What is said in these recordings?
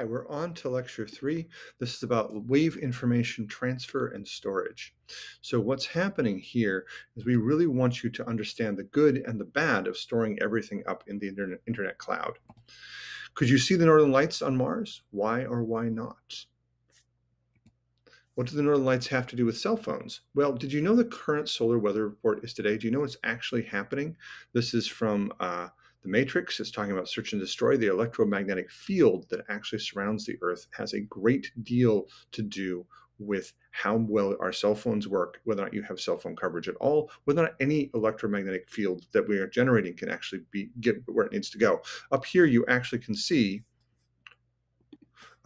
Hi, we're on to lecture three. This is about wave information transfer and storage. So what's happening here is we really want you to understand the good and the bad of storing everything up in the internet, internet cloud. Could you see the northern lights on Mars? Why or why not? What do the northern lights have to do with cell phones? Well, did you know the current solar weather report is today? Do you know what's actually happening? This is from uh, the matrix is talking about search and destroy. The electromagnetic field that actually surrounds the Earth has a great deal to do with how well our cell phones work, whether or not you have cell phone coverage at all, whether or not any electromagnetic field that we are generating can actually be get where it needs to go. Up here, you actually can see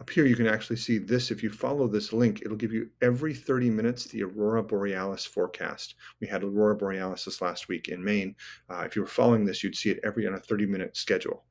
up here, you can actually see this. If you follow this link, it'll give you every 30 minutes the Aurora Borealis forecast. We had Aurora Borealis this last week in Maine. Uh, if you were following this, you'd see it every on a 30 minute schedule.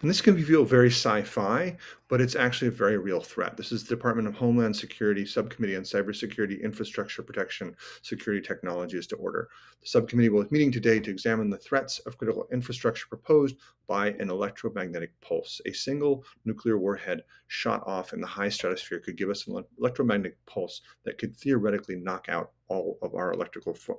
And this can be feel very sci-fi, but it's actually a very real threat. This is the Department of Homeland Security Subcommittee on Cybersecurity Infrastructure Protection Security Technologies to order. The subcommittee will be meeting today to examine the threats of critical infrastructure proposed by an electromagnetic pulse. A single nuclear warhead shot off in the high stratosphere could give us an electromagnetic pulse that could theoretically knock out all of our electrical form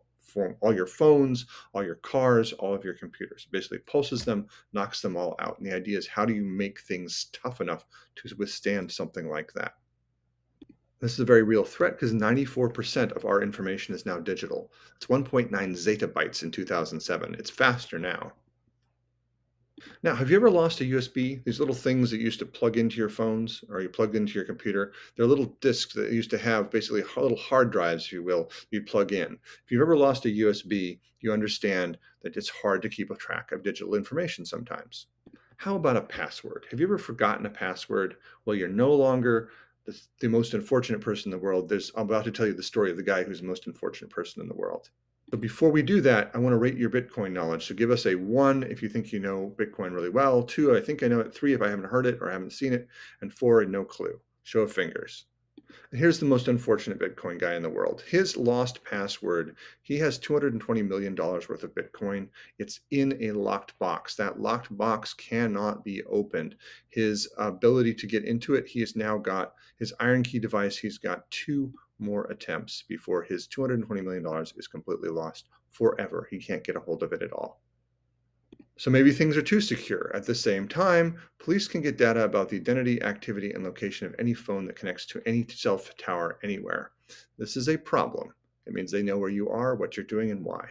all your phones, all your cars, all of your computers. Basically pulses them, knocks them all out. And the idea is how do you make things tough enough to withstand something like that? This is a very real threat because 94% of our information is now digital. It's 1.9 zettabytes in 2007. It's faster now. Now, have you ever lost a USB? These little things that used to plug into your phones or you plugged into your computer. They're little discs that used to have basically little hard drives, if you will, you plug in. If you've ever lost a USB, you understand that it's hard to keep a track of digital information sometimes. How about a password? Have you ever forgotten a password? Well, you're no longer the, the most unfortunate person in the world. There's, I'm about to tell you the story of the guy who's the most unfortunate person in the world. But before we do that, I want to rate your Bitcoin knowledge. So give us a one if you think you know Bitcoin really well, two, I think I know it, three if I haven't heard it or haven't seen it, and four, no clue. Show of fingers. Here's the most unfortunate Bitcoin guy in the world. His lost password, he has $220 million worth of Bitcoin. It's in a locked box. That locked box cannot be opened. His ability to get into it, he has now got his IronKey device, he's got two more attempts before his $220 million is completely lost forever. He can't get a hold of it at all. So maybe things are too secure. At the same time, police can get data about the identity, activity, and location of any phone that connects to any cell tower anywhere. This is a problem. It means they know where you are, what you're doing, and why.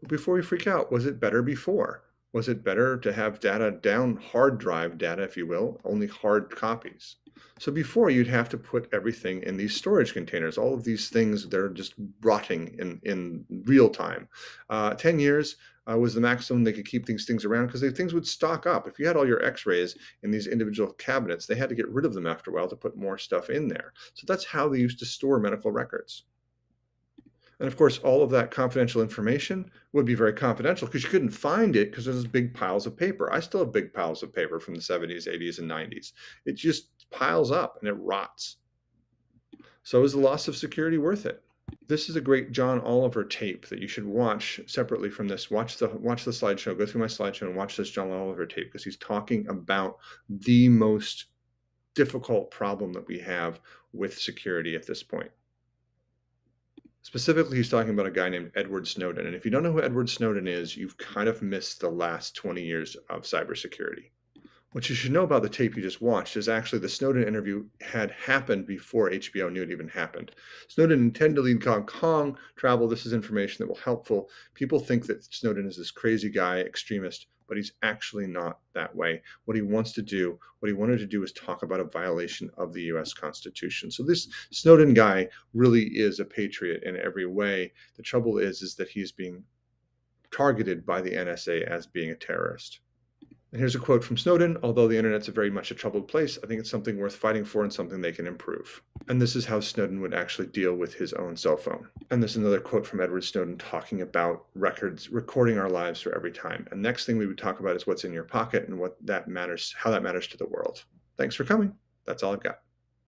But before we freak out, was it better before? Was it better to have data down hard drive data, if you will, only hard copies? So before you'd have to put everything in these storage containers, all of these things, they're just rotting in, in real time. Uh, 10 years uh, was the maximum they could keep these things around because things would stock up. If you had all your x-rays in these individual cabinets, they had to get rid of them after a while to put more stuff in there. So that's how they used to store medical records. And of course, all of that confidential information would be very confidential because you couldn't find it because there's big piles of paper. I still have big piles of paper from the 70s, 80s, and 90s. It just piles up and it rots. So is the loss of security worth it? This is a great John Oliver tape that you should watch separately from this. Watch the watch the slideshow. Go through my slideshow and watch this John Oliver tape because he's talking about the most difficult problem that we have with security at this point. Specifically, he's talking about a guy named Edward Snowden. And if you don't know who Edward Snowden is, you've kind of missed the last 20 years of cybersecurity. What you should know about the tape you just watched is actually the Snowden interview had happened before HBO knew it even happened. Snowden intended to lead Hong Kong travel. This is information that will helpful. People think that Snowden is this crazy guy, extremist but he's actually not that way. What he wants to do, what he wanted to do is talk about a violation of the US Constitution. So this Snowden guy really is a patriot in every way. The trouble is is that he's being targeted by the NSA as being a terrorist. And here's a quote from Snowden Although the internet's a very much a troubled place, I think it's something worth fighting for and something they can improve. And this is how Snowden would actually deal with his own cell phone. And this is another quote from Edward Snowden talking about records, recording our lives for every time. And next thing we would talk about is what's in your pocket and what that matters, how that matters to the world. Thanks for coming. That's all I've got.